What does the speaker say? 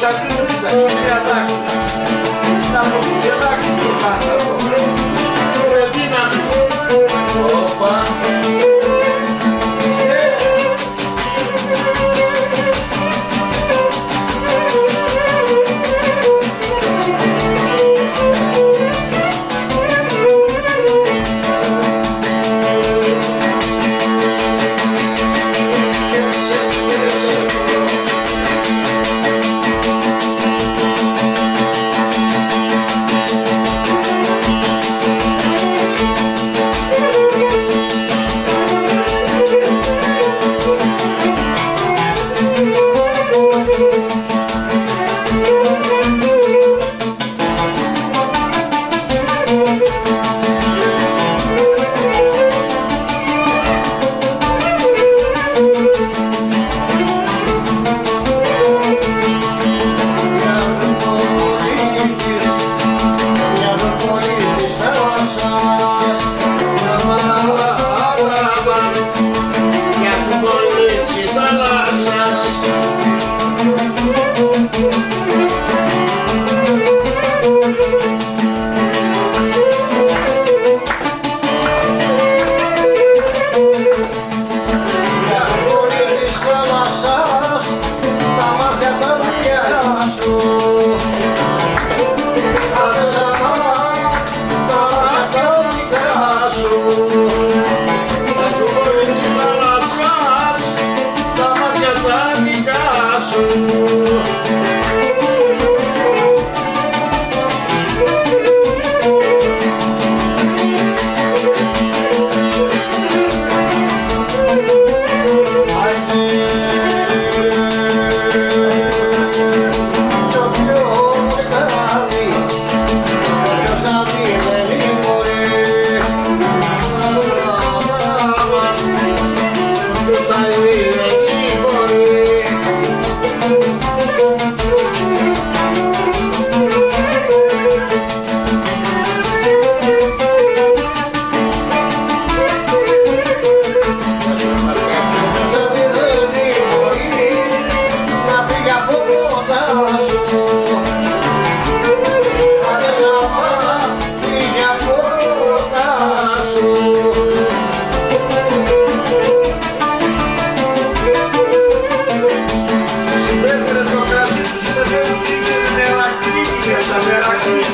Şarkı Thank you. sexta-feira aqui.